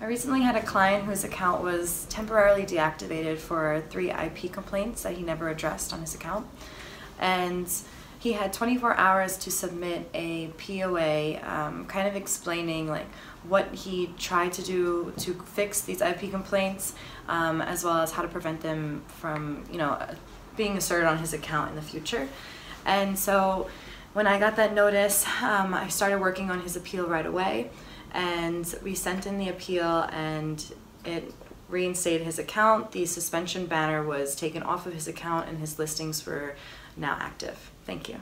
I recently had a client whose account was temporarily deactivated for three IP complaints that he never addressed on his account. And he had 24 hours to submit a POA um, kind of explaining like what he tried to do to fix these IP complaints um, as well as how to prevent them from you know being asserted on his account in the future. And so when I got that notice, um, I started working on his appeal right away and we sent in the appeal and it reinstated his account. The suspension banner was taken off of his account and his listings were now active. Thank you.